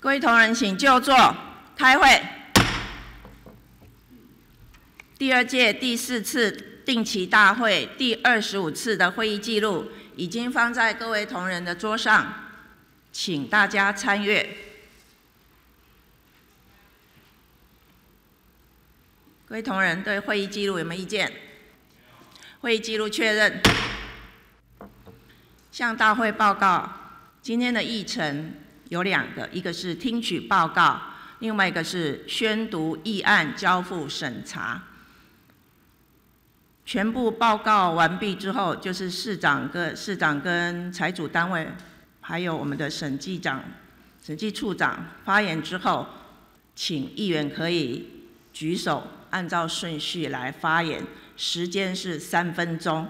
各位同仁，请就座，开会。第二届第四次定期大会第二十五次的会议记录已经放在各位同仁的桌上，请大家参阅。各位同仁对会议记录有没有意见？会议记录确认。向大会报告，今天的议程有两个，一个是听取报告，另外一个是宣读议案交付审查。全部报告完毕之后，就是市长跟市长跟财主单位，还有我们的审计长、审计处长发言之后，请议员可以举手，按照顺序来发言，时间是三分钟。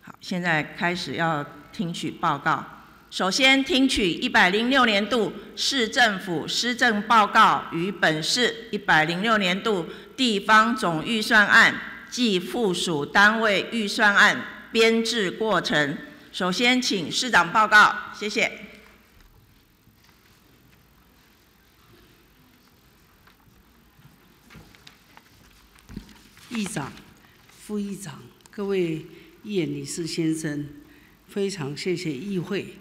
好，现在开始要听取报告。首先听取一百零六年度市政府施政报告与本市一百零六年度地方总预算案。即附属单位预算案编制过程。首先，请市长报告，谢谢。议长、副议长、各位议员、理事先生，非常谢谢议会，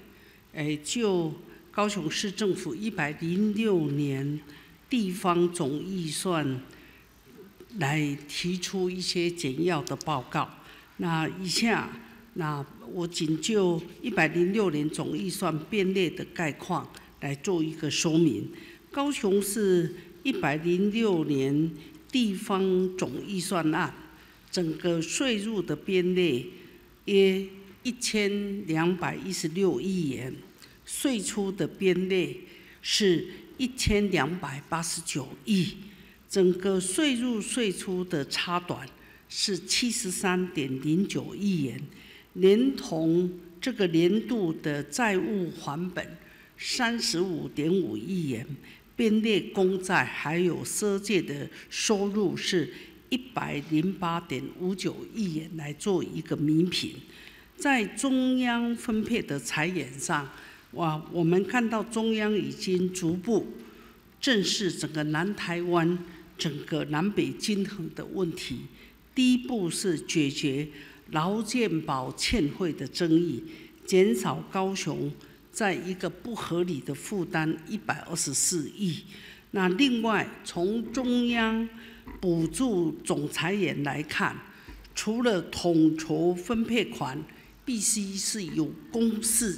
哎，就高雄市政府一百零六年地方总预算。来提出一些简要的报告。那以下，那我仅就一百零六年总预算编列的概况来做一个说明。高雄市一百零六年地方总预算案，整个税入的编列约一千两百一十六亿元，税出的编列是一千两百八十九亿。整个税入税出的差短是七十三点零九亿元，连同这个年度的债务还本三十五点五亿元，编列公债还有赊借的收入是一百零八点五九亿元来做一个名品。在中央分配的财源上，哇，我们看到中央已经逐步正视整个南台湾。整个南北均衡的问题，第一步是解决劳健保欠汇的争议，减少高雄在一个不合理的负担一百二十四亿。那另外从中央补助总裁员来看，除了统筹分配款必须是有公式，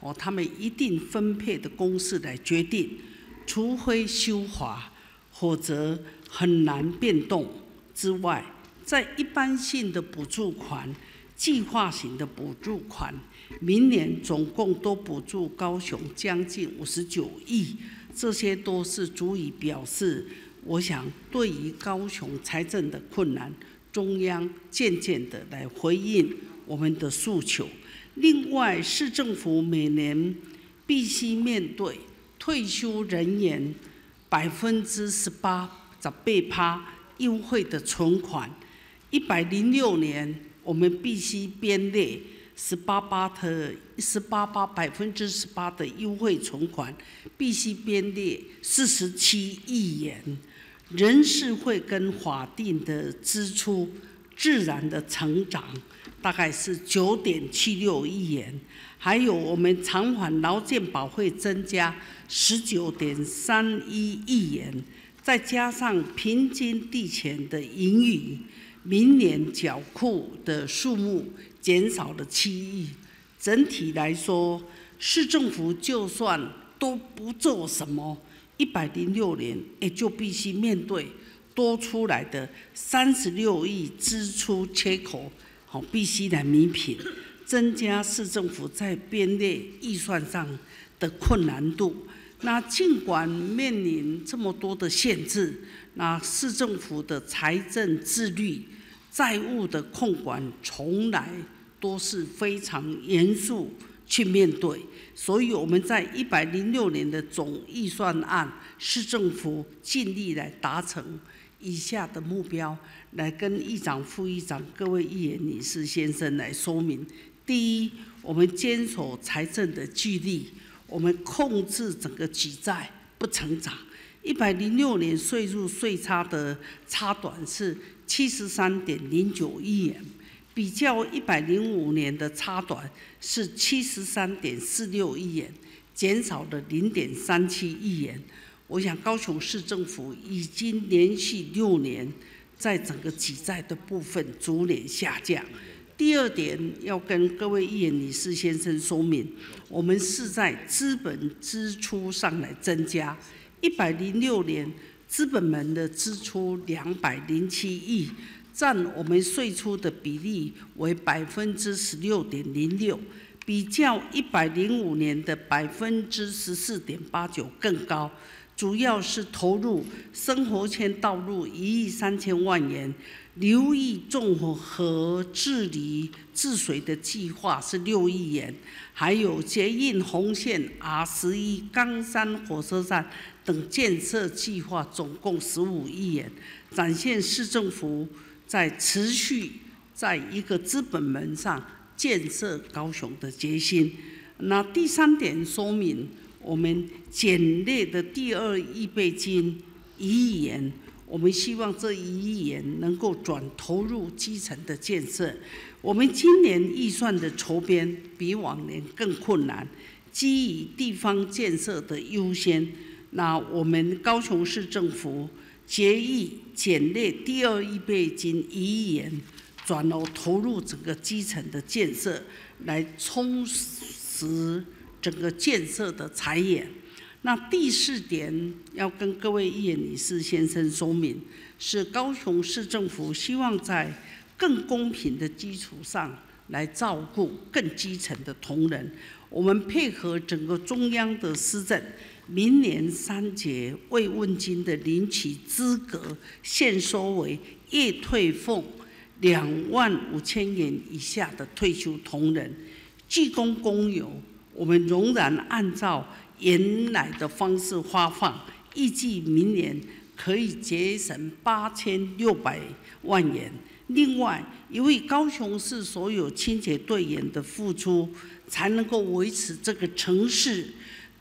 哦，他们一定分配的公式来决定，除非修法。否则很难变动。之外，在一般性的补助款、计划型的补助款，明年总共都补助高雄将近五十九亿，这些都是足以表示，我想对于高雄财政的困难，中央渐渐的来回应我们的诉求。另外，市政府每年必须面对退休人员。百分之十八十八趴优惠的存款，一百零六年我们必须编列十八八的十八八百分之十八的优惠存款，必须编列四十七亿元，人事会跟法定的支出自然的成长大概是九点七六亿元。还有我们偿还劳健保会增加十九点三一亿元，再加上平均地钱的盈余，明年缴库的数目减少了七亿。整体来说，市政府就算都不做什么，一百零六年也就必须面对多出来的三十六亿支出缺口，好，必须来弥平。增加市政府在编列预算上的困难度。那尽管面临这么多的限制，那市政府的财政自律、债务的控管，从来都是非常严肃去面对。所以我们在一百零六年的总预算案，市政府尽力来达成以下的目标，来跟议长、副议长、各位议员、女士、先生来说明。第一，我们坚守财政的纪律，我们控制整个举债不成长。一百零六年税入税差的差短是七十三点零九亿元，比较一百零五年的差短是七十三点四六亿元，减少了零点三七亿元。我想高雄市政府已经连续六年在整个举债的部分逐年下降。第二点要跟各位议员、女士先生说明，我们是在资本支出上来增加。一百零六年资本门的支出两百零七亿，占我们税出的比例为百分之十六点零六，比较一百零五年的百分之十四点八九更高。主要是投入生活圈道路一亿三千万元，流域综合治理治水的计划是六亿元，还有捷运红线 R 十一冈山火车站。等建设计划总共十五亿元，展现市政府在持续在一个资本门上建设高雄的决心。那第三点说明，我们简略的第二预备金一亿元，我们希望这一亿元能够转投入基层的建设。我们今年预算的筹编比往年更困难，基于地方建设的优先。那我们高雄市政府决议减列第二预备金一亿元，转而投入整个基层的建设，来充实整个建设的财源。那第四点要跟各位议员、理事先生说明，是高雄市政府希望在更公平的基础上来照顾更基层的同仁。我们配合整个中央的施政。明年三节慰问金的领取资格限收为月退俸两万五千元以下的退休同仁，技工工友，我们仍然按照原来的方式发放，预计明年可以节省八千六百万元。另外，因为高雄市所有清洁队员的付出，才能够维持这个城市。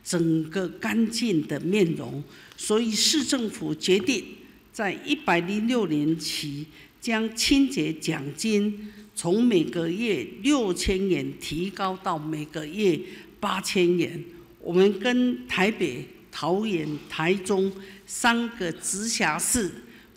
整个干净的面容，所以市政府决定在一百零六年起，将清洁奖金从每个月六千元提高到每个月八千元。我们跟台北、桃园、台中三个直辖市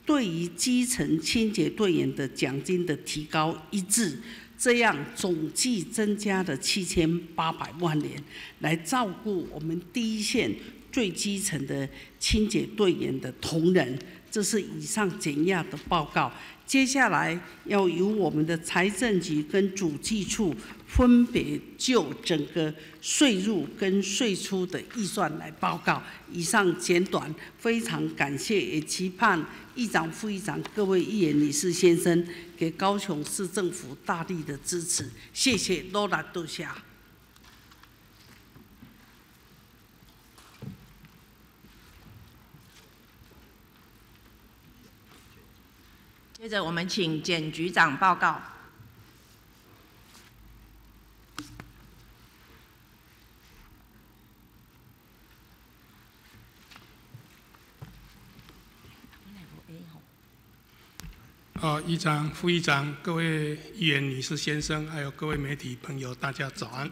对于基层清洁队员的奖金的提高一致。这样总计增加了七千八百万元，来照顾我们第一线最基层的清洁队员的同仁。这是以上简要的报告。接下来要由我们的财政局跟主计处分别就整个税入跟税出的预算来报告。以上简短，非常感谢，也期盼议长、副议长、各位议员、女士先生给高雄市政府大力的支持。谢谢，多达多谢。接着，我们请简局长报告。哦，议长、副议长、各位议员、女士、先生，还有各位媒体朋友，大家早安。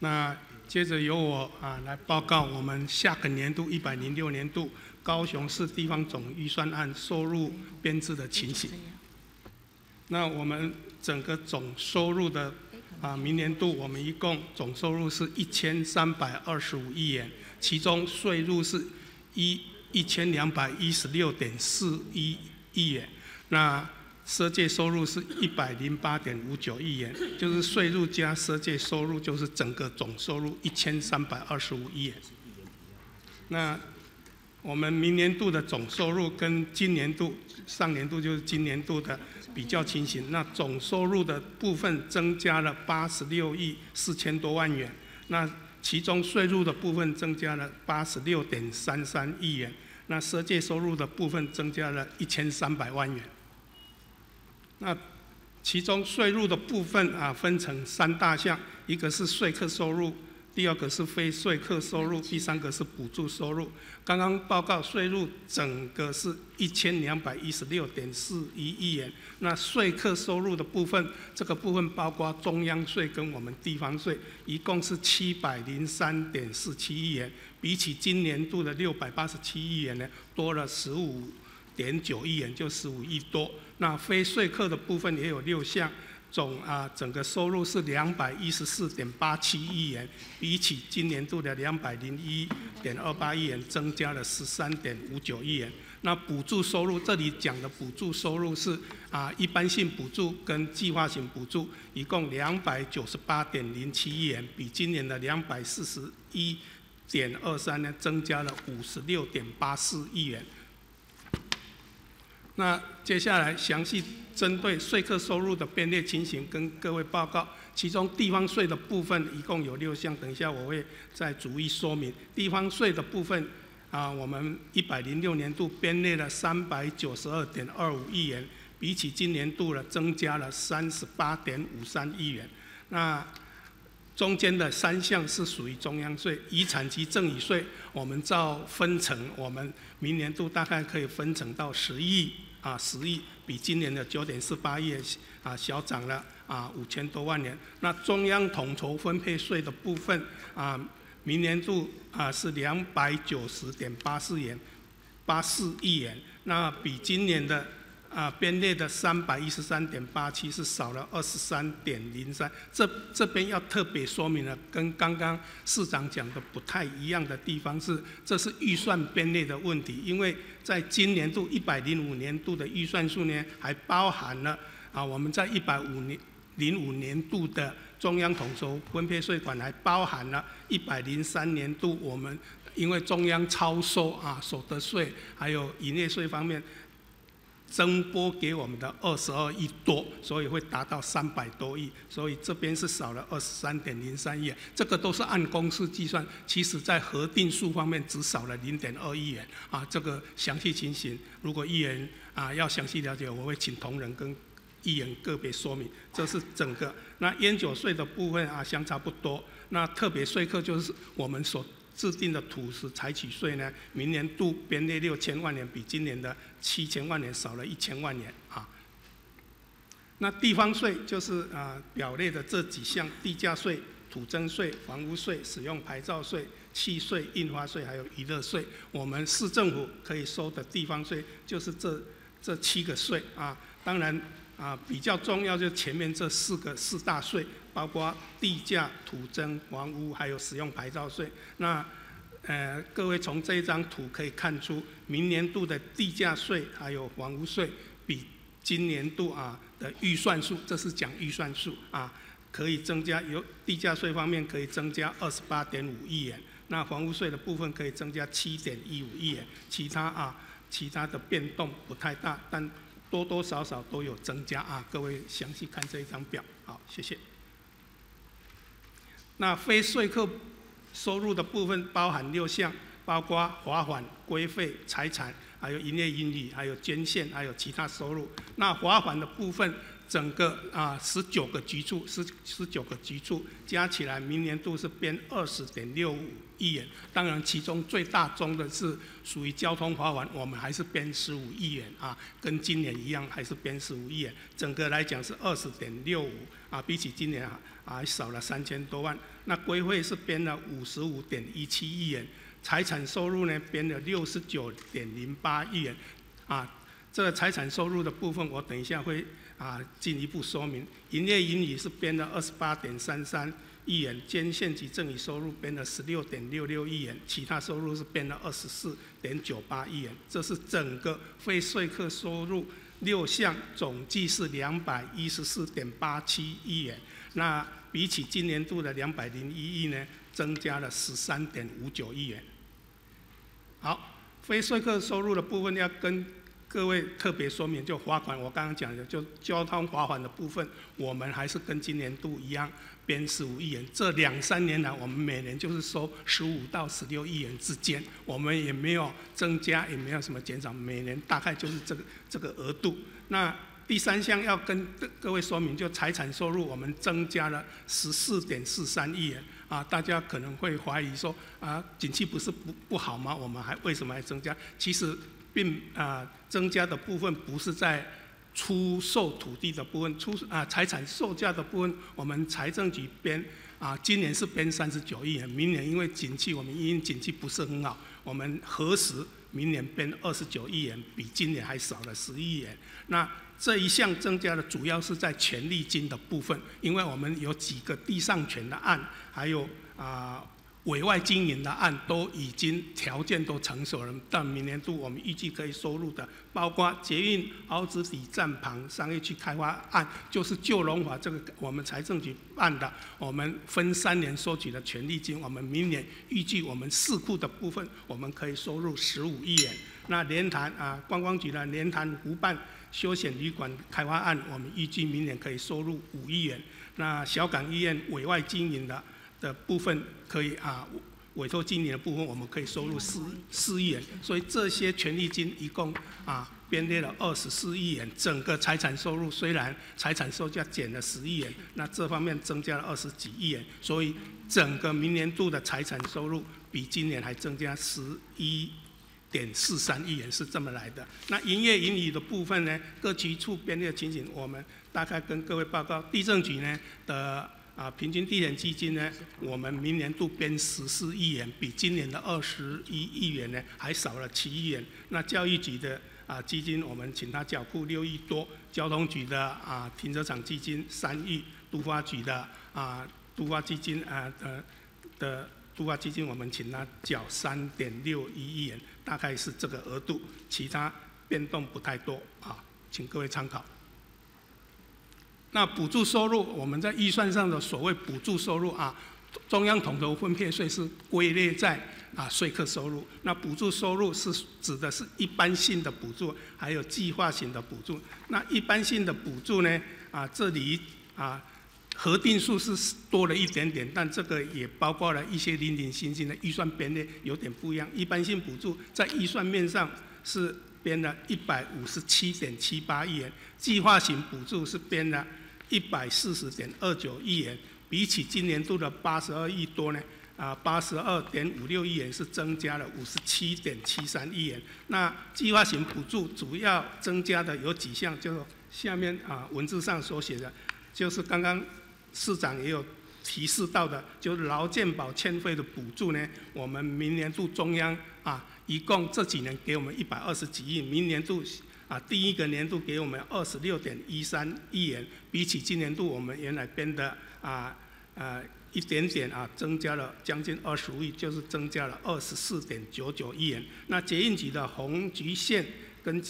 那接着由我啊来报告我们下个年度一百零六年度高雄市地方总预算案收入编制的情形。那我们整个总收入的啊，明年度我们一共总收入是一千三百二十五亿元，其中税入是一一千两百一十六点四一亿元，那涉借收入是一百零八点五九亿元，就是税入加涉借收入就是整个总收入一千三百二十五亿元。那我们明年度的总收入跟今年度、上年度就是今年度的。比较情形，那总收入的部分增加了八十六亿四千多万元，那其中税入的部分增加了八十六点三三亿元，那涉借收入的部分增加了一千三百万元。那其中税入的部分啊，分成三大项，一个是税客收入，第第二个是非税课收入，第三个是补助收入。刚刚报告税入整个是一千两百一十六点四一亿元。那税课收入的部分，这个部分包括中央税跟我们地方税，一共是七百零三点四七亿元，比起今年度的六百八十七亿元呢，多了十五点九亿元，就十五亿多。那非税课的部分也有六项。总啊，整个收入是两百一十四点八七亿元，比起今年度的两百零一点二八亿元，增加了十三点五九亿元。那补助收入，这里讲的补助收入是啊，一般性补助跟计划型补助，一共两百九十八点零七亿元，比今年的两百四十一点二三呢，增加了五十六点八四亿元。那接下来详细。针对税课收入的编列情形，跟各位报告。其中地方税的部分一共有六项，等一下我会再逐一说明。地方税的部分，啊，我们一百零六年度编列了三百九十二点二五亿元，比起今年度呢增加了三十八点五三亿元。那中间的三项是属于中央税，遗产及赠与税，我们照分成，我们明年度大概可以分成到十亿。啊，十亿比今年的九点四八亿啊小涨了啊五千多万元。那中央统筹分配税的部分啊，明年度啊是两百九十点八四元，八四亿元。那比今年的。啊，编列的三百一十三点八七是少了二十三点零三，这这边要特别说明了，跟刚刚市长讲的不太一样的地方是，这是预算编列的问题，因为在今年度一百零五年度的预算数呢，还包含了啊，我们在一百五年零五年度的中央统筹分配税款，还包含了一百零三年度我们因为中央超收啊所得税还有营业税方面。增拨给我们的二十二亿多，所以会达到三百多亿，所以这边是少了二十三点零三亿，这个都是按公式计算，其实在核定数方面只少了零点二亿元啊。这个详细情形，如果议员啊要详细了解，我会请同仁跟议员个别说明。这是整个那烟酒税的部分啊，相差不多。那特别税课就是我们所。制定的土石采取税呢，明年度编列六千万元，比今年的七千万元少了一千万元啊。那地方税就是啊表列的这几项：地价税、土增税、房屋税、使用牌照税、契税、印花税，还有娱乐税。我们市政府可以收的地方税就是这这七个税啊。当然啊，比较重要就前面这四个四大税。包括地价、土增、房屋，还有使用牌照税。那呃，各位从这一张图可以看出，明年度的地价税还有房屋税，比今年度啊的预算数，这是讲预算数啊，可以增加。有地价税方面可以增加二十八点五亿元，那房屋税的部分可以增加七点一五亿元，其他啊其他的变动不太大，但多多少少都有增加啊。各位详细看这一张表，好，谢谢。那非税客收入的部分包含六项，包括罚款、规费、财产，还有营业盈余，还有捐献，还有其他收入。那罚款的部分，整个啊十九个局处，十十九个局处加起来，明年度是编二十点六五亿元。当然，其中最大宗的是属于交通罚款，我们还是编十五亿元啊，跟今年一样，还是编十五亿元。整个来讲是二十点六五啊，比起今年啊。还少了三千多万，那规费是编了五十五点一七亿元，财产收入呢编了六十九点零八亿元，啊，这个财产收入的部分我等一下会啊进一步说明。营业盈余是编了二十八点三三亿元，捐献及赠与收入编了十六点六六亿元，其他收入是编了二十四点九八亿元，这是整个非税课收入六项总计是两百一十四点八七亿元，那。比起今年度的两百零一亿呢，增加了十三点五九亿元。好，非税课收入的部分要跟各位特别说明，就罚款，我刚刚讲的，就交通罚款的部分，我们还是跟今年度一样编十五亿元。这两三年来，我们每年就是收十五到十六亿元之间，我们也没有增加，也没有什么减少，每年大概就是这个这个额度。那第三项要跟各位说明，就财产收入，我们增加了十四点四三亿元啊，大家可能会怀疑说啊，景气不是不不好吗？我们还为什么还增加？其实并啊增加的部分不是在出售土地的部分，出啊财产售价的部分，我们财政局编啊今年是编三十九亿元，明年因为景气我们因为景气不是很好，我们核实明年编二十九亿元，比今年还少了十亿元。那这一项增加的主要是在权利金的部分，因为我们有几个地上权的案，还有啊。委外经营的案都已经条件都成熟了，到明年度我们预计可以收入的，包括捷运凹子底站旁商业区开发案，就是旧龙华这个我们财政局办的，我们分三年收取的权利金，我们明年预计我们市库的部分，我们可以收入十五亿元。那莲潭啊，观光局的莲潭湖畔休闲旅馆开发案，我们预计明年可以收入五亿元。那小港医院委外经营的。的部分可以啊，委托经营的部分我们可以收入四四亿元，所以这些权利金一共啊编列了二十四亿元，整个财产收入虽然财产售价减了十亿元，那这方面增加了二十几亿元，所以整个明年度的财产收入比今年还增加十一点四三亿元，是这么来的。那营业盈余的部分呢，各局处编列情形，我们大概跟各位报告，地政局呢的。啊，平均地点基金呢，我们明年度编十四亿元，比今年的二十一亿元呢还少了七亿元。那教育局的啊基金，我们请他缴库六亿多；交通局的啊停车场基金三亿；都发局的啊都发基金啊的的都发基金，我们请他缴三点六一亿元，大概是这个额度，其他变动不太多啊，请各位参考。那补助收入，我们在预算上的所谓补助收入啊，中央统筹分配税是归列在啊税课收入。那补助收入是指的是一般性的补助，还有计划型的补助。那一般性的补助呢，啊这里啊核定数是多了一点点，但这个也包括了一些零零星星的预算编列有点不一样。一般性补助在预算面上是编了一百五十七点七八亿元，计划型补助是编了。一百四十点二九亿元，比起今年度的八十二亿多呢，啊，八十二点五六亿元是增加了五十七点七三亿元。那计划型补助主要增加的有几项，就是下面啊文字上所写的，就是刚刚市长也有提示到的，就是劳健保欠费的补助呢，我们明年度中央啊一共这几年给我们一百二十几亿，明年度。啊，第一个年度给我们二十六点一三亿元，比起今年度我们原来编的啊呃一点点啊，增加了将近二十五亿，就是增加了二十四点九九亿元。那捷运局的红橘线跟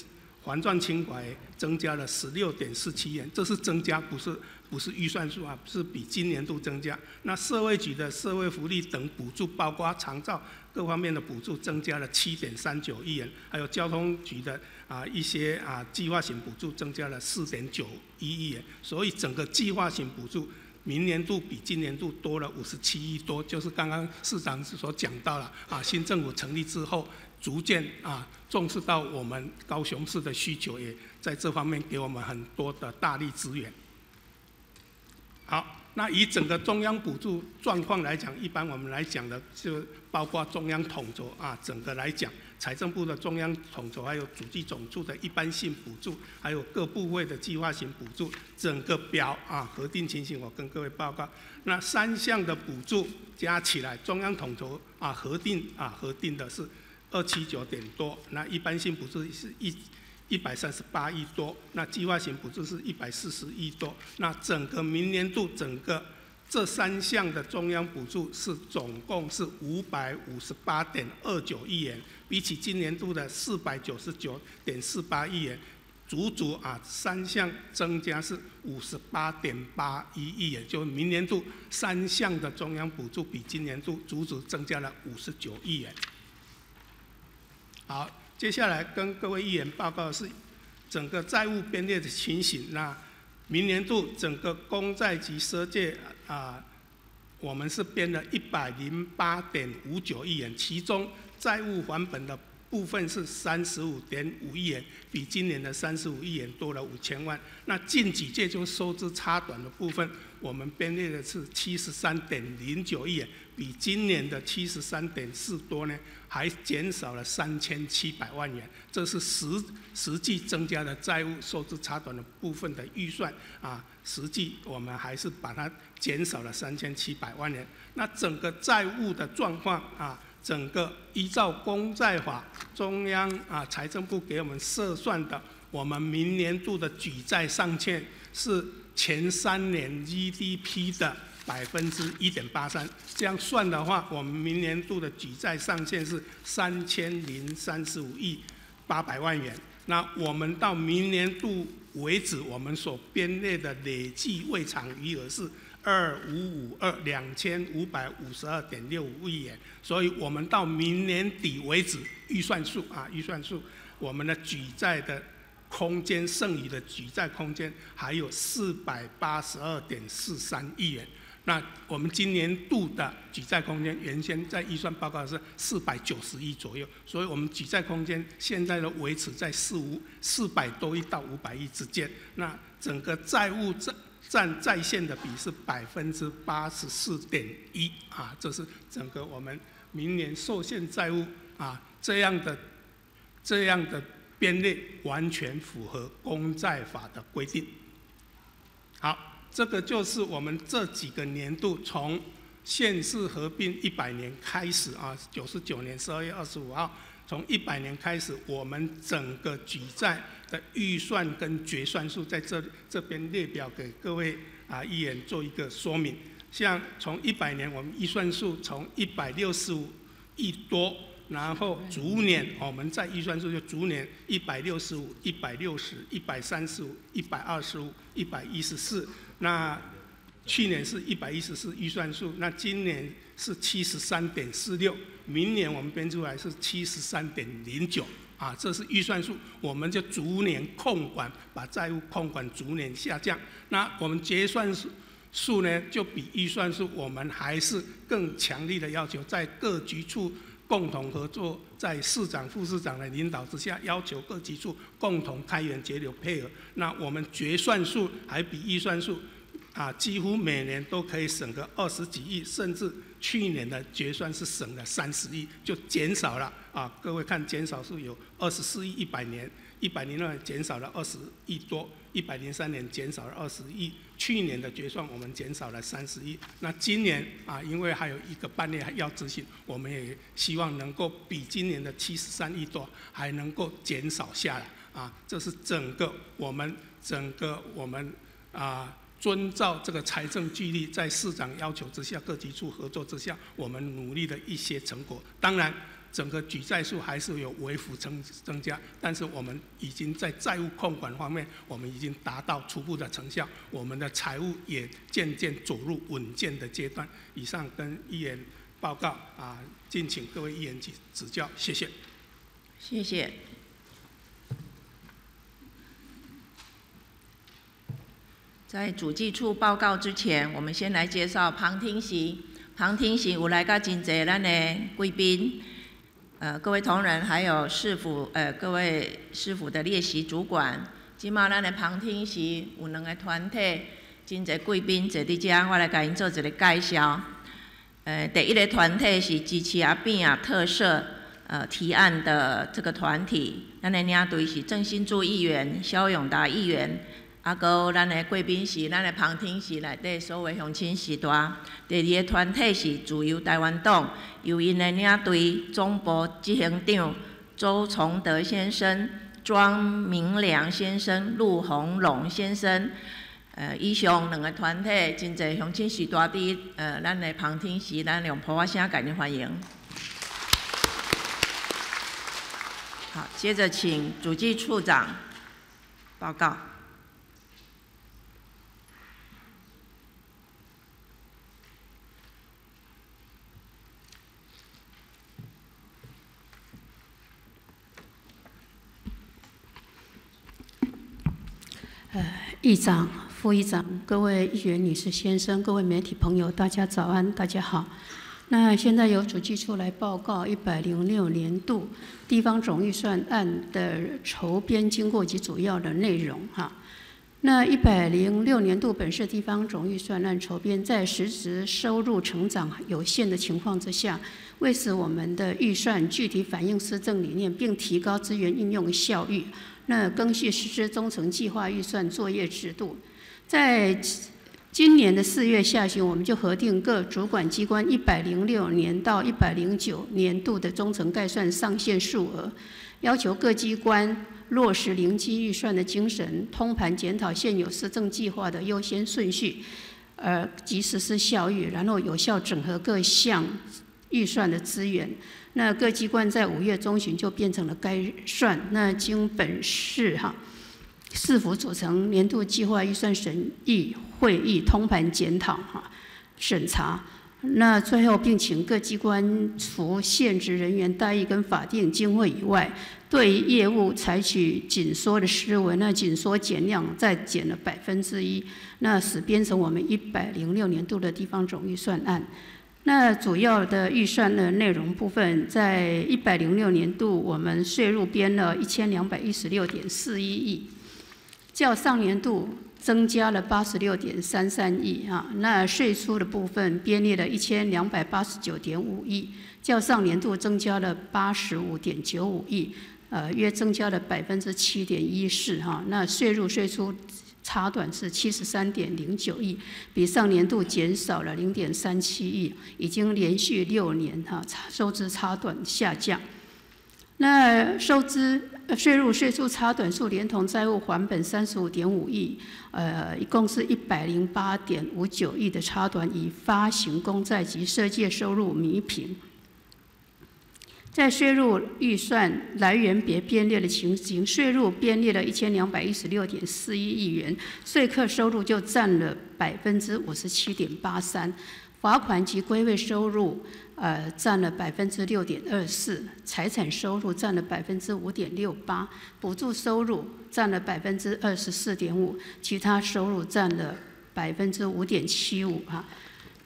环状轻轨增加了十六点四七元，这是增加，不是不是预算数啊，是比今年度增加。那社会局的社会福利等补助，包括长照各方面的补助，增加了七点三九亿元，还有交通局的。啊，一些啊计划型补助增加了四点九一亿元，所以整个计划型补助明年度比今年度多了五十七亿多，就是刚刚市长所讲到了啊，新政府成立之后，逐渐啊重视到我们高雄市的需求，也在这方面给我们很多的大力资源。好。那以整个中央补助状况来讲，一般我们来讲的就包括中央统筹啊，整个来讲，财政部的中央统筹，还有主计总处的一般性补助，还有各部位的计划性补助，整个表啊核定情形，我跟各位报告。那三项的补助加起来，中央统筹啊核定啊核定的是二七九点多，那一般性补助是一。一百三十八亿多，那计划型补助是一百四十亿多，那整个明年度整个这三项的中央补助是总共是五百五十八点二九亿元，比起今年度的四百九十九点四八亿元，足足啊三项增加是五十八点八一亿元，就明年度三项的中央补助比今年度足足增加了五十九亿元。好。接下来跟各位议员报告的是整个债务编列的情形。那明年度整个公债及赊借啊，我们是编了一百零八点五九亿元，其中债务还本的部分是三十五点五亿元，比今年的三十五亿元多了五千万。那近几届就收支差短的部分，我们编列的是七十三点零九亿元，比今年的七十三点四多呢，还减少了三千七百万元。这是实实际增加的债务收支差短的部分的预算啊，实际我们还是把它减少了三千七百万元。那整个债务的状况啊，整个依照公债法，中央啊财政部给我们设算的，我们明年度的举债上限是前三年 GDP 的百分之一点八三。这样算的话，我们明年度的举债上限是三千零三十五亿八百万元。那我们到明年度为止，我们所编列的累计未偿余额是。二五五二两千五百五十二点六五亿元，所以我们到明年底为止预算数啊，预算数，我们的举债的空间剩余的举债空间还有四百八十二点四三亿元。那我们今年度的举债空间原先在预算报告是四百九十亿左右，所以我们举债空间现在都维持在四五四百多亿到五百亿之间。那整个债务占占在线的比是百分之八十四点一啊，这是整个我们明年受限债务啊这样的这样的编列完全符合公债法的规定。好，这个就是我们这几个年度从县市合并一百年开始啊，九十九年十二月二十五号。从一百年开始，我们整个举债的预算跟决算数在这这边列表给各位啊议员做一个说明。像从一百年，我们预算数从一百六十五亿多，然后逐年我们在预算数就逐年一百六十五、一百六十、一百三十五、一百二十五、一百一十四。那去年是一百一十四预算数，那今年是七十三点四六。明年我们编出来是七十三点零九啊，这是预算数，我们就逐年控管，把债务控管逐年下降。那我们结算数数呢，就比预算数我们还是更强力的要求，在各局处共同合作，在市长、副市长的领导之下，要求各局处共同开源节流配合。那我们决算数还比预算数啊，几乎每年都可以省个二十几亿，甚至。去年的决算是省了三十亿，就减少了啊！各位看，减少是有二十四亿，一百年一百零二减少了二十亿多，一百零三年减少了二十亿。去年的决算我们减少了三十亿，那今年啊，因为还有一个半月还要执行，我们也希望能够比今年的七十三亿多还能够减少下来啊！这是整个我们整个我们啊。遵照这个财政纪律，在市长要求之下，各局处合作之下，我们努力的一些成果。当然，整个举债数还是有微幅增增加，但是我们已经在债务控管方面，我们已经达到初步的成效，我们的财务也渐渐走入稳健的阶段。以上跟议员报告啊，敬请各位议员指指教，谢谢。谢谢。在主计处报告之前，我们先来介绍旁听席。旁听席有来个真济咱的贵宾，呃，各位同仁，还有市府，呃，各位市府的列席主管。今嘛咱的旁听席有两个团体，真济贵宾坐伫遮，我来甲因做一个介绍。呃，第一个团体是支持阿扁啊特色呃提案的这个团体，咱的领队是郑新柱议员、肖永达议员。啊，有咱的贵宾席、咱的旁听席内底所有乡亲时代。第二个团体是自由台湾党，由因的领队总部执行长周崇德先生、庄明良先生、陆鸿龙先生。呃，以上两个团体真侪乡亲时代伫呃咱的旁听席，咱用普话声感谢欢迎。好，接着请主计处长报告。呃，议长、副议长、各位议员、女士、先生、各位媒体朋友，大家早安，大家好。那现在由主计处来报告一百零六年度地方总预算案的筹编经过及主要的内容哈。那一百零六年度本市地方总预算案筹编，在实质收入成长有限的情况之下，为使我们的预算具体反映施政理念，并提高资源运用效率，那更续实施中层计划预算作业制度，在今年的四月下旬，我们就核定各主管机关一百零六年到一百零九年度的中层概算上限数额，要求各机关。落实零基预算的精神，通盘检讨现有施政计划的优先顺序，呃，及实施效益，然后有效整合各项预算的资源。那各机关在五月中旬就变成了该算。那经本市哈市府组成年度计划预算审议会议通盘检讨哈审查。那最后，并请各机关除现职人员待遇跟法定经费以外，对业务采取紧缩的思维，那紧缩减量再减了百分之一，那使编成我们一百零六年度的地方总预算案。那主要的预算的内容部分，在一百零六年度，我们税入编了一千两百一十六点四一亿，较上年度。增加了八十六点三三亿啊，那税出的部分编列了一千两百八十九点五亿，较上年度增加了八十五点九五亿，呃，约增加了百分之七点一四哈。那税入税出差短是七十三点零九亿，比上年度减少了零点三七亿，已经连续六年哈收支差短下降。那收支。税入税出差短数连同债务还本三十五点五亿，呃，一共是一百零八点五九亿的差短，以发行公债及设借收入弥平。在税入预算来源别编列的情形，税入编列了一千两百一十六点四一亿元，税客收入就占了百分之五十七点八三，罚款及归位收入。呃，占了百分之六点二四，财产收入占了百分之五点六八，补助收入占了百分之二十四点五，其他收入占了百分之五点七五哈。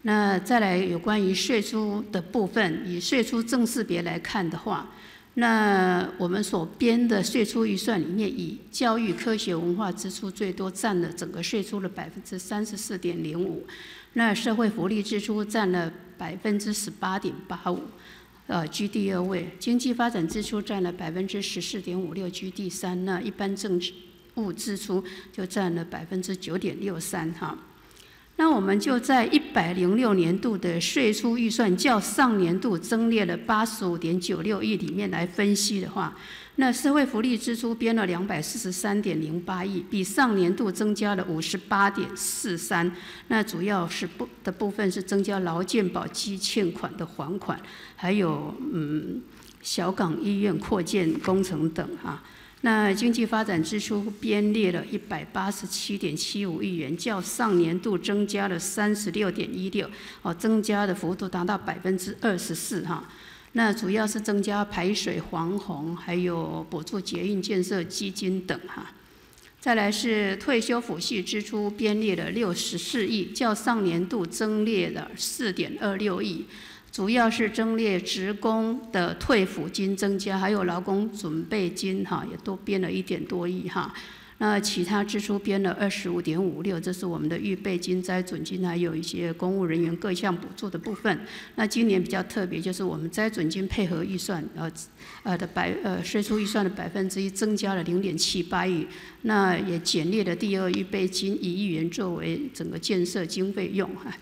那再来有关于税出的部分，以税出正式别来看的话，那我们所编的税出预算里面，以教育、科学、文化支出最多，占了整个税出的百分之三十四点零五。那社会福利支出占了百分之十八点八五，呃，居第二位。经济发展支出占了百分之十四点五六，居第三。那一般政务支出就占了百分之九点六三，哈。那我们就在一百零六年度的税出预算较上年度增列了八十五点九六亿里面来分析的话。那社会福利支出编了两百四十三点零八亿，比上年度增加了五十八点四三。那主要是部的部分是增加劳健保积欠款的还款，还有嗯小港医院扩建工程等哈。那经济发展支出编列了一百八十七点七五亿元，较上年度增加了三十六点一六，哦，增加的幅度达到百分之二十四哈。那主要是增加排水、防洪，还有补助捷运建设基金等哈。再来是退休抚恤支出编列了六十四亿，较上年度增列了四点二六亿，主要是增列职工的退抚金增加，还有劳工准备金哈，也都编了一点多亿哈。那其他支出编了二十五点五六，这是我们的预备金、灾准金，还有一些公务人员各项补助的部分。那今年比较特别，就是我们灾准金配合预算，呃，呃的百呃税收预算的百分之一增加了零点七八亿，那也减列了第二预备金一亿元作为整个建设经费用哈。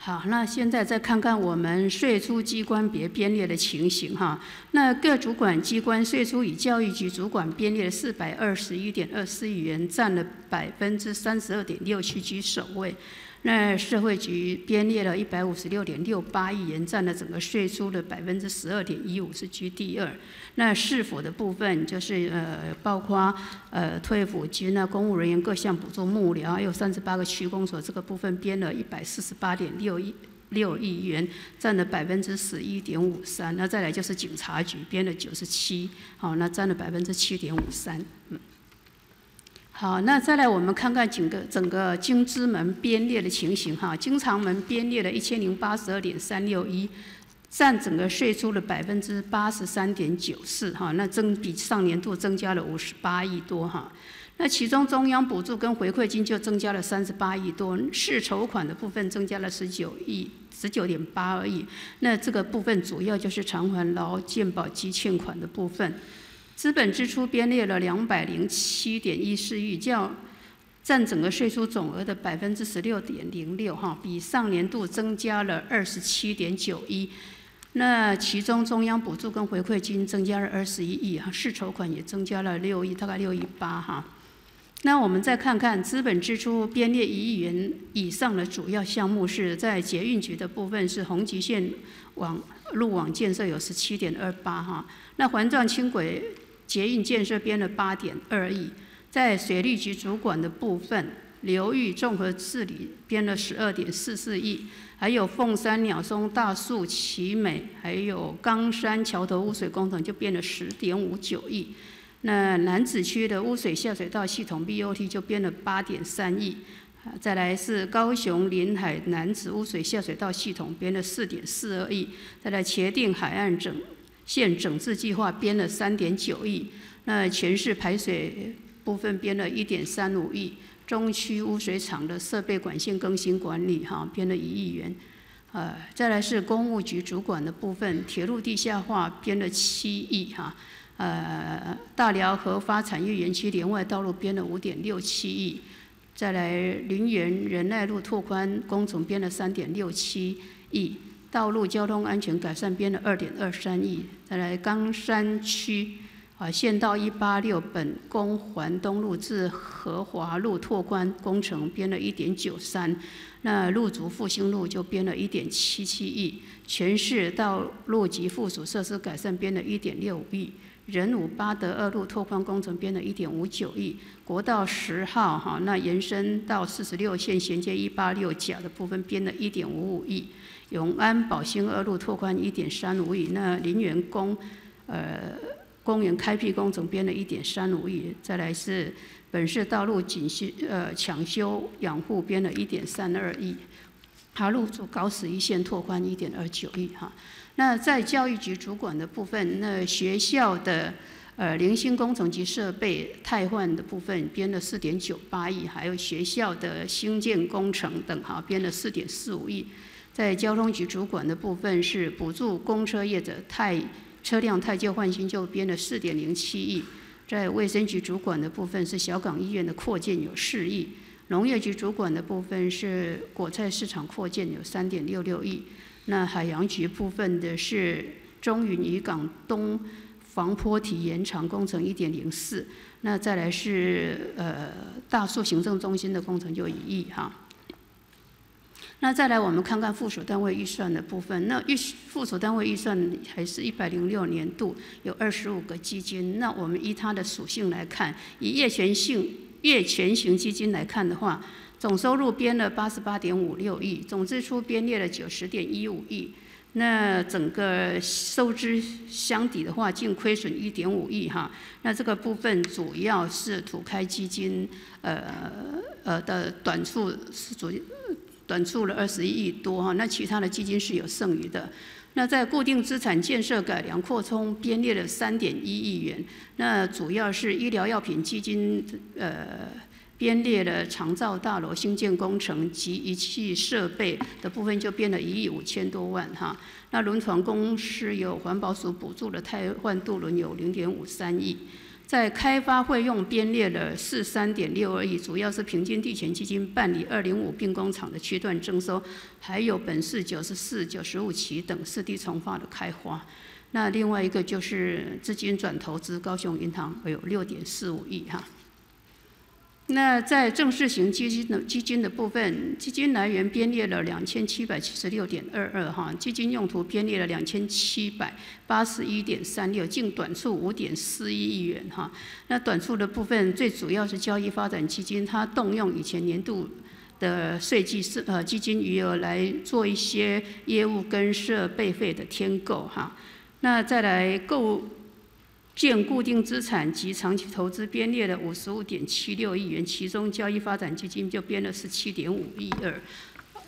好，那现在再看看我们税出机关别编列的情形哈。那各主管机关税出与教育局主管编列四百二十一点二四亿元，占了百分之三十二点六七，居首位。那社会局编列了一百五十六点六八亿元，占了整个税收的百分之十二点一五，是居第二。那市府的部分就是呃，包括呃退抚金啊、公务人员各项补助、幕僚，还有三十八个区公所，这个部分编了一百四十八点六亿六亿元，占了百分之十一点五三。那再来就是警察局编了九十七，好，那占了百分之七点五三，嗯。好，那再来我们看看整个整个经资门编列的情形哈，经常门编列了一千零八十二点三六一，占整个税出的百分之八十三点九四哈，那增比上年度增加了五十八亿多哈。那其中中央补助跟回馈金就增加了三十八亿多，市筹款的部分增加了十九亿十九点八二亿。那这个部分主要就是偿还劳健保积欠款的部分。资本支出编列了两百零七点一四亿，较占整个税收总额的百分之十六点零六，哈，比上年度增加了二十七点九一。那其中中央补助跟回馈金增加了二十一亿，哈，市筹款也增加了六亿，大概六亿八，哈。那我们再看看资本支出编列一亿元以上的主要项目是在捷运局的部分是红极线网路网建设有十七点二八哈，那环状轻轨捷运建设编了八点二亿，在水利局主管的部分流域综合治理编了十二点四四亿，还有凤山鸟松大树奇美，还有冈山桥头污水工程就编了十点五九亿。那南子区的污水下水道系统 BOT 就编了八点三亿，再来是高雄临海南子污水下水道系统编了四点四二亿，再来茄定海岸整县整治计划编了三点九亿，那全市排水部分编了一点三五亿，中区污水厂的设备管线更新管理哈编了一亿元，呃，再来是公务局主管的部分，铁路地下化编了七亿哈。呃，大寮核发产业园区连外道路编了五点六七亿，再来林园仁爱路拓宽工程编了三点六七亿，道路交通安全改善编了二点二三亿，再来冈山区啊县道一八六本宫环东路至和华路拓宽工程编了一点九三，那路竹复兴路就编了一点七七亿，全市道路及附属设施改善编了一点六五亿。仁武八德二路拓宽工程编了一点五九亿，国道十号哈，那延伸到四十六线衔接一八六甲的部分编了一点五五亿，永安宝兴二路拓宽一点三五亿，那林园公呃公园开辟工程编了一点三五亿，再来是本市道路紧修呃抢修养护编了一点三二亿，爬路主高死一线拓宽一点二九亿哈。那在教育局主管的部分，那学校的呃零星工程及设备汰换的部分编了四点九八亿，还有学校的兴建工程等哈编了四点四五亿。在交通局主管的部分是补助公车业者太车辆太旧换新，就编了四点零七亿。在卫生局主管的部分是小港医院的扩建有四亿。农业局主管的部分是果菜市场扩建有三点六六亿。那海洋局部分的是中云渔港东防坡体延长工程一点零四，那再来是呃大树行政中心的工程就一亿哈。那再来我们看看附属单位预算的部分，那预附属单位预算还是一百零六年度有二十五个基金，那我们依它的属性来看，以业权性业权型基金来看的话。总收入编了八十八点五六亿，总支出编列了九十点一五亿，那整个收支相抵的话，净亏损一点五亿哈。那这个部分主要是土开基金，呃呃的短处是主短促了二十一亿多哈。那其他的基金是有剩余的。那在固定资产建设改良扩充编列了三点一亿元，那主要是医疗药品基金呃。编列了长照大楼新建工程及仪器设备的部分，就编了一亿五千多万哈。那轮船公司有环保署补助的汰换渡轮有零点五三亿，在开发费用编列了四三点六二亿，主要是平均地权基金办理二零五并工厂的区段征收，还有本市九十四、九十五期等四地重化的开发。那另外一个就是资金转投资高雄银行有六点四五亿哈。那在正式型基金的基金的部分，基金来源编列了两千七百七十六点二二哈，基金用途编列了两千七百八十一点三六，净短处五点四一亿元哈。那短处的部分最主要是交易发展基金，它动用以前年度的税基是呃基金余额来做一些业务跟设备费的添购哈。那再来购。建固定资产及长期投资编列了五十五点七六亿元，其中交易发展基金就编了十七点五亿二，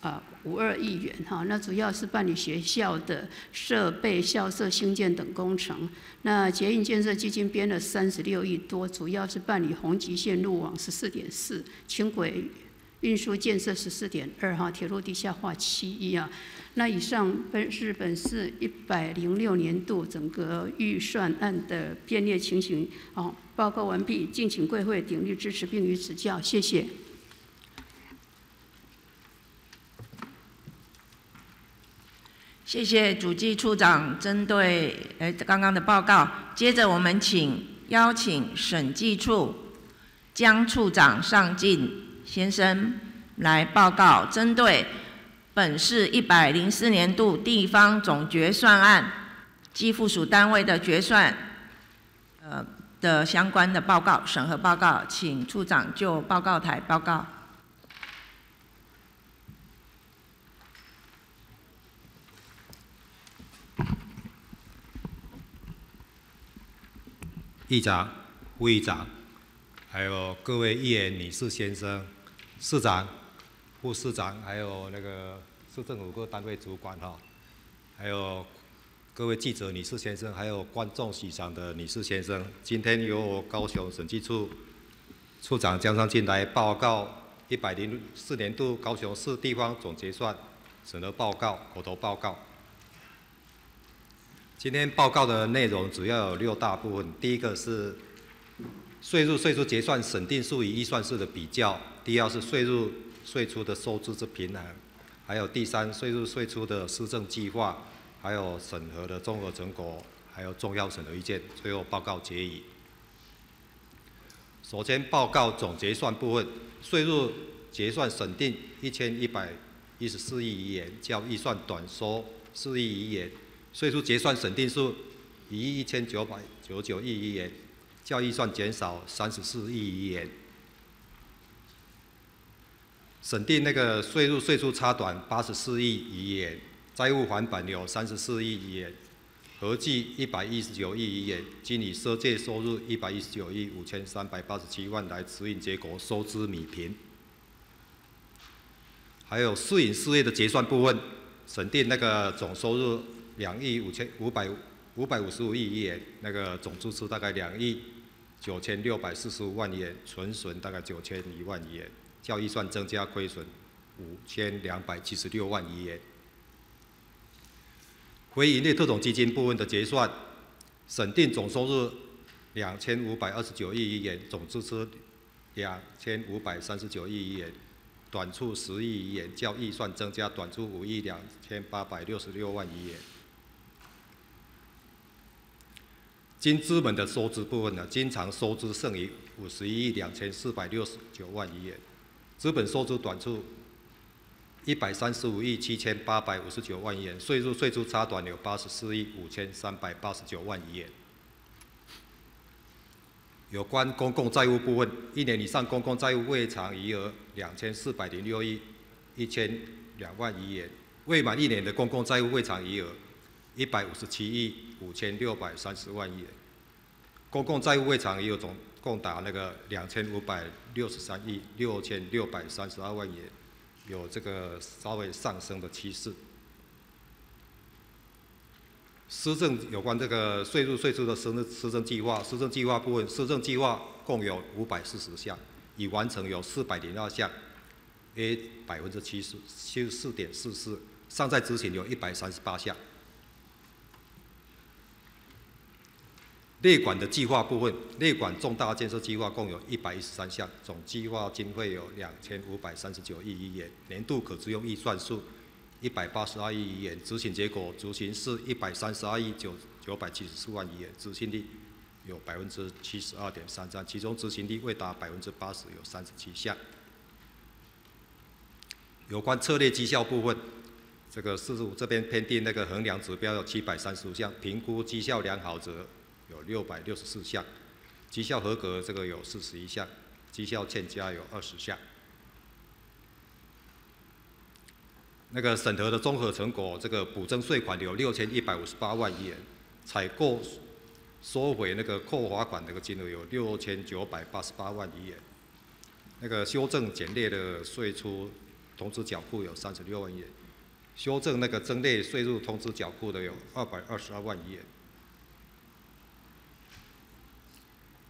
啊五二亿元哈，那主要是办理学校的设备、校舍兴建等工程。那捷运建设基金编了三十六亿多，主要是办理红极线路网十四点四，轻轨运输建设十四点二哈，铁路地下化七亿啊。那以上本是本市一百零六年度整个预算案的编列情形，好，报告完毕，敬请贵会鼎力支持并予指教，谢谢。谢谢主计处长针对呃刚刚的报告。接着我们请邀请审计处江处长上进先生来报告，针对本市一百零四年度地方总决算案及附属单位的决算呃的相关的报告审核报告，请处长就报告台报告。议长、副议长，还有各位议员、女士、先生、市长、副市长，还有那个市政府各单位主管哈，还有各位记者、女士、先生，还有观众席上的女士、先生，今天由我高雄审计处处长江尚进来报告一百零四年度高雄市地方总结算审核报告口头报告。今天报告的内容主要有六大部分。第一个是税入税出结算审定数与预算数的比较；第二是税入税出的收支之平衡；还有第三税入税出的施政计划；还有审核的综合成果；还有重要审核意见。最后报告结语。首先报告总结算部分，税入结算审定一千一百一十四亿余元，较预算短收四亿余元。税出结算审定数一亿一千九百九十九亿余元，较预算减少三十四亿余元。审定那个税入税出差短八十四亿余元，债务还本有三十四亿余元，合计一百一十九亿余元，经以赊借收入一百一十九亿五千三百八十七万来指引结果，收支米平。还有私营事业的结算部分，审定那个总收入。两亿五千五百五百五十五亿元，那个总支出大概两亿九千六百四十五万元，纯损大概九千一万元，较预算增加亏损五千两百七十六万元。非营利特种基金部分的结算，审定总收入两千五百二十九亿元，总支出两千五百三十九亿元，短出十亿元，较预算增加短出五亿两千八百六十六万元。经资本的收支部分呢，经常收支剩余五十一亿两千四百六十九万余元，资本收支短处一百三十五亿七千八百五十九万元，税入税出差短有八十四亿五千三百八十九万余元。有关公共债务部分，一年以上公共债务未偿余额两千四百零六亿一千两万余元，未满一年的公共债务未偿余额一百五十七亿。五千六百三十万元，公共债务未偿余额总共达那个两千五百六十三亿六千六百三十二万元，有这个稍微上升的趋势。施政有关这个税入税出的施施政计划，施政计划部分，施政计划共有五百四十项，已完成有四百零二项约百分之七十七十四点四四，尚在执行有一百三十八项。内管的计划部分，内管重大建设计划共有一百一十三项，总计划经费有两千五百三十九亿余元，年度可支用预算数一百八十二亿余元，执行结果执行是一百三十二亿九九百七十四万余元，执行率有百分之七十二点三三，其中执行率未达百分之八十有三十七项。有关策略绩效部分，这个四十五这边偏定那个衡量指标有七百三十五项，评估绩效良好者。有六百六十四项，绩效合格这个有四十一项，绩效欠佳有二十项。那个审核的综合成果，这个补征税款有六千一百五十八万元，采购收回那个扣罚款那个金额有六千九百八十八万余元。那个修正简列的税出通知缴库有三十六万元，修正那个增列税入通知缴库的有二百二十二万余元。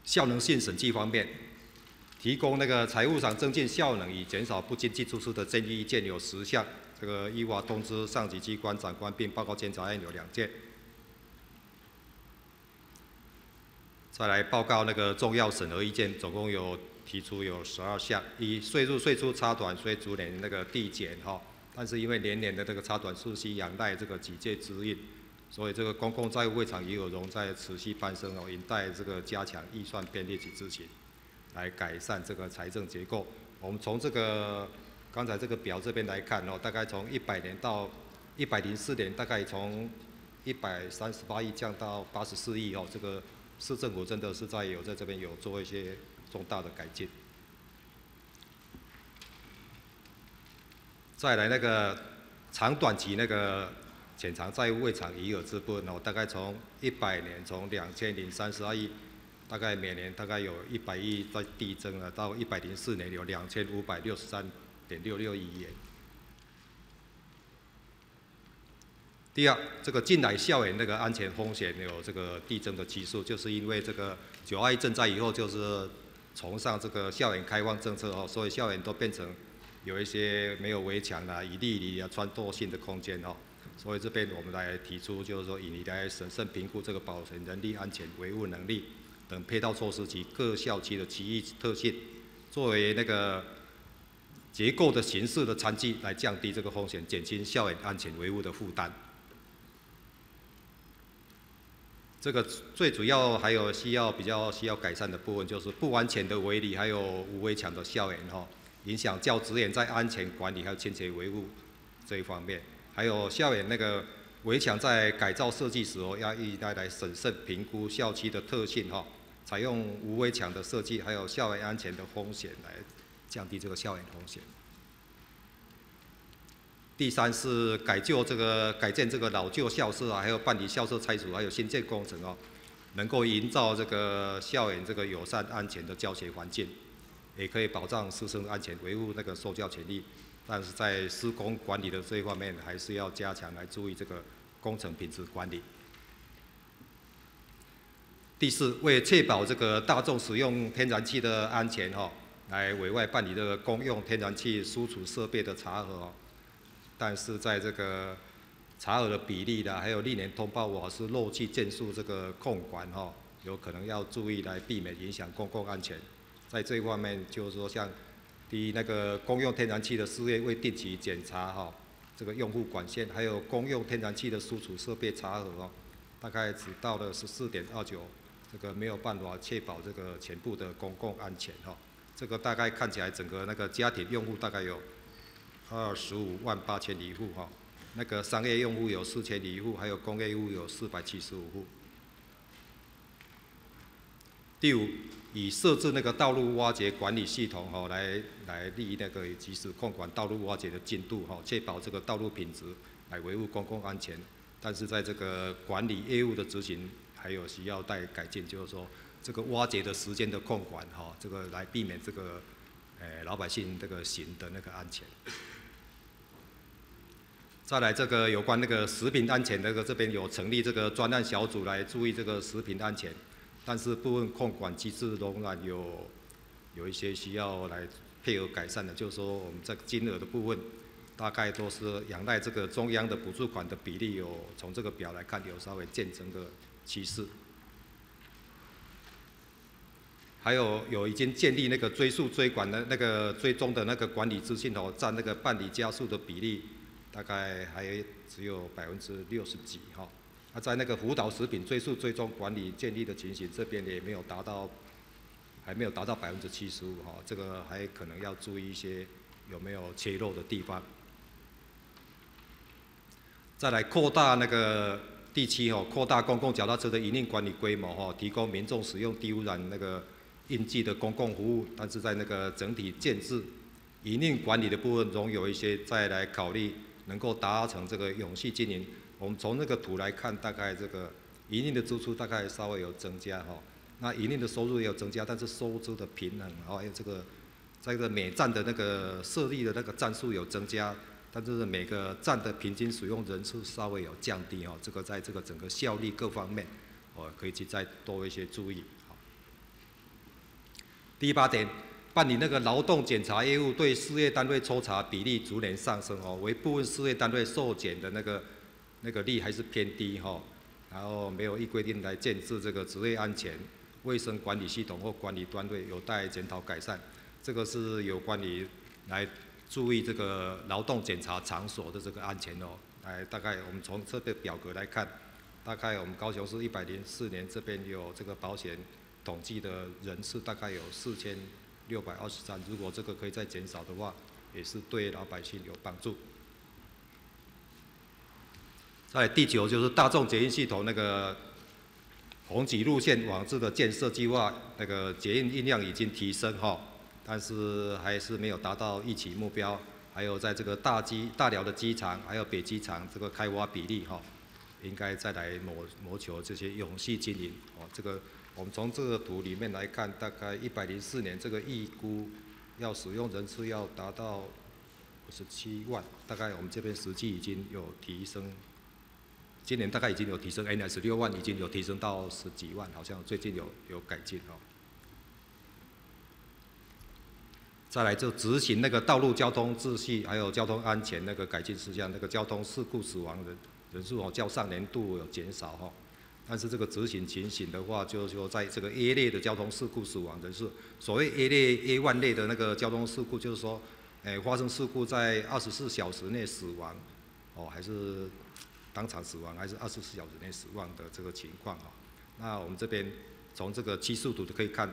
效能性审计方面，提供那个财务上增进效能以减少不经济支出的建议意见有十项，这个依法通知上级机关长官并报告监察院有两件。再来报告那个重要审核意见，总共有。提出有十二项，一税入税出差短，所以逐年那个递减哈，但是因为年年的这个差短数需仰赖这个几届支应，所以这个公共债务未偿余额仍在持续攀升哦，应待这个加强预算编列及执行，来改善这个财政结构。我们从这个刚才这个表这边来看哦，大概从一百年到一百零四年，大概从一百三十八亿降到八十四亿哦，这个市政府真的是在有在这边有做一些。重大的改进。再来那个长短期那个潜藏债务未偿余额这部分哦，大概从一百年从两千零三十二亿，大概每年大概有一百亿在递增了，到一百零四年有两千五百六十三点六六亿元。第二，这个近来校园那个安全风险有这个递增的基数，就是因为这个九二一震灾以后就是。崇尚这个校园开放政策哦，所以校园都变成有一些没有围墙啊、一粒粒啊穿透性的空间哦。所以这边我们来提出，就是说以你来审慎评估这个保存人力安全、维护能力等配套措施及各校区的区域特性，作为那个结构的形式的参计，来降低这个风险，减轻校园安全维护的负担。这个最主要还有需要比较需要改善的部分，就是不完全的围篱，还有无围墙的校园哈，影响教职员在安全管理还有清洁维护这一方面。还有校园那个围墙在改造设计时候，要一再来审慎评估校区的特性哈，采用无围墙的设计，还有校园安全的风险来降低这个校园风险。第三是改旧这个改建这个老旧校舍啊，还有办理校舍拆除，还有新建工程哦，能够营造这个校园这个友善安全的教学环境，也可以保障师生安全，维护那个受教权利。但是在施工管理的这一方面，还是要加强来注意这个工程品质管理。第四，为确保这个大众使用天然气的安全哈，来委外办理这个公用天然气输出设备的查核。但是在这个查核的比例的，还有历年通报瓦斯漏气件数这个控管哈，有可能要注意来避免影响公共安全。在这一方面，就是说像第一那个公用天然气的事业未定期检查哈，这个用户管线，还有公用天然气的输出设备查核哦，大概只到了十四点二九，这个没有办法确保这个全部的公共安全哈。这个大概看起来整个那个家庭用户大概有。二十五万八千里户哈，那个商业用户有四千里户，还有工业户有四百七十五户。第五，以设置那个道路挖掘管理系统哈，来来立那个及时控管道路挖掘的进度哈，确保这个道路品质，来维护公共安全。但是在这个管理业务的执行，还有需要待改进，就是说这个挖掘的时间的控管哈，这个来避免这个，诶老百姓这个行的那个安全。再来这个有关那个食品安全，那个这边有成立这个专案小组来注意这个食品安全，但是部分控管机制仍然有有一些需要来配合改善的，就是说我们这个金额的部分，大概都是仰赖这个中央的补助款的比例有从这个表来看有稍微渐增的趋势，还有有已经建立那个追溯追管的那个追踪的那个管理资讯哦，占那个办理加速的比例。大概还只有百分之六十几哈，那在那个辅导食品追溯追踪管理建立的情形，这边也没有达到，还没有达到百分之七十五哈，这个还可能要注意一些有没有缺漏的地方。再来扩大那个地区哈，扩大公共脚踏车的营运管理规模哈，提供民众使用低污染那个应急的公共服务，但是在那个整体建制营运管理的部分中有一些再来考虑。能够达成这个永续经营，我们从那个图来看，大概这个营运的支出大概稍微有增加哈，那营运的收入也有增加，但是收支的平衡，还有这个在这个每站的那个设立的那个站数有增加，但是每个站的平均使用人数稍微有降低哦，这个在这个整个效率各方面，哦可以去再多一些注意。好，第八点，办理那个劳动检查业务，对事业单位抽查比例逐年上升哦，为部分事业单位受检的那个那个率还是偏低哈，然后没有依规定来建制这个职业安全卫生管理系统或管理单位，有待检讨改善。这个是有关于来注意这个劳动检查场所的这个安全哦。来，大概我们从这个表格来看，大概我们高雄市一百零四年这边有这个保险。统计的人次大概有四千六百二十三，如果这个可以再减少的话，也是对老百姓有帮助。在第九就是大众捷运系统那个红旗路线网志的建设计划，那个捷运运量已经提升哈，但是还是没有达到预期目标。还有在这个大机大寮的机场，还有北机场这个开挖比例哈，应该再来谋谋求这些永续经营哦，这个。我们从这个图里面来看，大概一百零四年这个预估要使用人次要达到五十七万，大概我们这边实际已经有提升，今年大概已经有提升，N 十六万已经有提升到十几万，好像最近有有改进哦。再来就执行那个道路交通秩序还有交通安全那个改进事项，那个交通事故死亡人人数哦，较上年度有减少哈。但是这个执行情形的话，就是说在这个 A 类的交通事故死亡人数，所谓 A 类 A 万类的那个交通事故，就是说，诶发生事故在二十四小时内死亡，哦还是当场死亡，还是二十四小时内死亡的这个情况啊。那我们这边从这个七速图都可以看，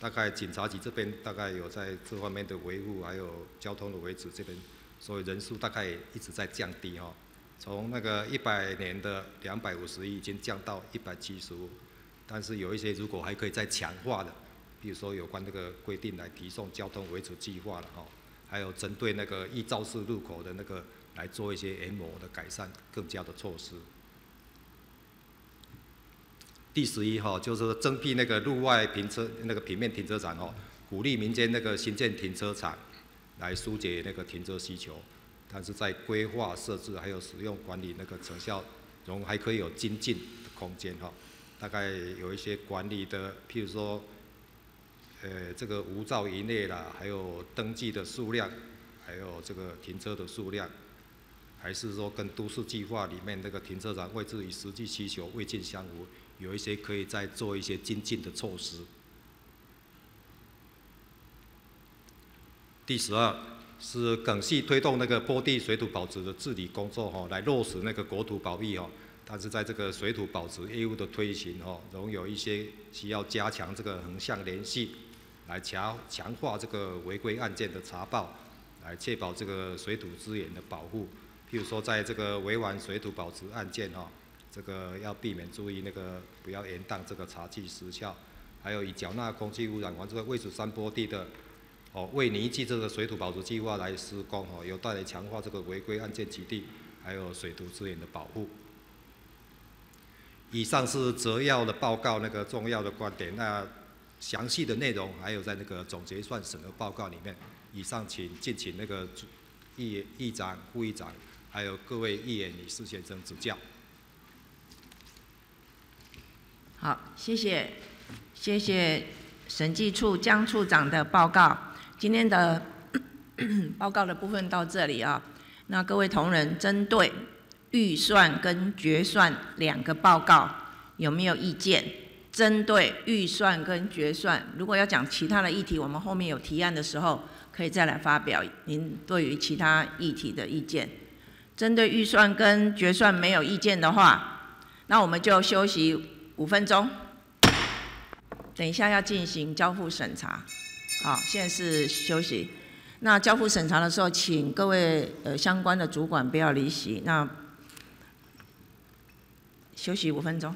大概警察局这边大概有在这方面的维护，还有交通的维持这边，所以人数大概一直在降低哈。从那个一百年的两百五十亿已经降到一百七十五，但是有一些如果还可以再强化的，比如说有关这个规定来提送交通维持计划了哈，还有针对那个易肇事路口的那个来做一些 M 的改善，更加的措施。第十一哈就是增辟那个路外停车那个平面停车场哦，鼓励民间那个新建停车场，来疏解那个停车需求。但是在规划设置还有使用管理那个成效，中还可以有精进的空间哈。大概有一些管理的，譬如说，呃，这个无照以内啦，还有登记的数量，还有这个停车的数量，还是说跟都市计划里面那个停车场位置与实际需求未尽相符，有一些可以再做一些精进的措施。第十二。是梗系推动那个坡地水土保持的治理工作哈，来落实那个国土保育哦。但是在这个水土保持业务的推行哦，仍有一些需要加强这个横向联系，来强强化这个违规案件的查报，来确保这个水土资源的保护。譬如说，在这个违反水土保持案件哈，这个要避免注意那个不要延宕这个查缉时效，还有以缴纳空气污染完这个未属山坡地的。哦，为拟具这个水土保持计划来施工哦，有带来强化这个违规案件基地，还有水土资源的保护。以上是摘要的报告那个重要的观点，那详细的内容还有在那个总结算审核报告里面。以上请敬请那个议议长、副议长，还有各位议员、女士、先生指教。好，谢谢，谢谢审计处江处长的报告。今天的 报告的部分到这里啊，那各位同仁针对预算跟决算两个报告有没有意见？针对预算跟决算，如果要讲其他的议题，我们后面有提案的时候可以再来发表您对于其他议题的意见。针对预算跟决算没有意见的话，那我们就休息五分钟，等一下要进行交付审查。好，现在是休息。那交付审查的时候，请各位呃相关的主管不要离席。那休息五分钟。